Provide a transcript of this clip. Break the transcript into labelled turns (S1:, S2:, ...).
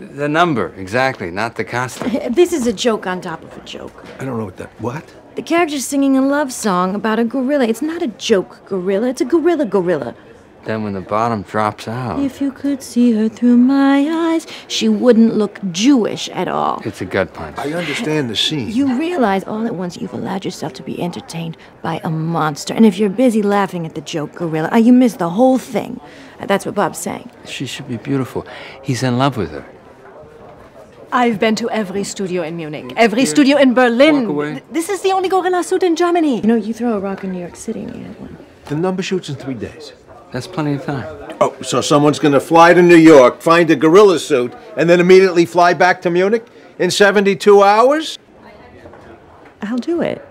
S1: The number, exactly, not the costume.
S2: This is a joke on top of a joke.
S3: I don't know what that. What?
S2: The character's singing a love song about a gorilla. It's not a joke gorilla, it's a gorilla gorilla.
S1: Then when the bottom drops out,
S2: If you could see her through my eyes, she wouldn't look Jewish at all.
S1: it's a gut punch.
S3: I understand the scene.
S2: You realize all at once you've allowed yourself to be entertained by a monster. And if you're busy laughing at the joke gorilla, uh, you miss the whole thing. Uh, That's what Bob's saying.
S1: She should be beautiful. He's in love with her.
S4: I've been to every studio in Munich, every studio in Berlin.
S1: Walk away.
S4: This is the only gorilla suit in Germany.
S2: You know, you throw a rock in New York City and you hit one.
S3: The number shoots in three days.
S1: That's plenty of time.
S3: Oh, so someone's gonna fly to New York, find a gorilla suit, and then immediately fly back to Munich in 72 hours?
S2: I'll do it.